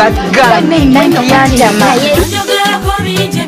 I can hit that gun. Yandama. Njogerako bingi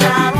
mulala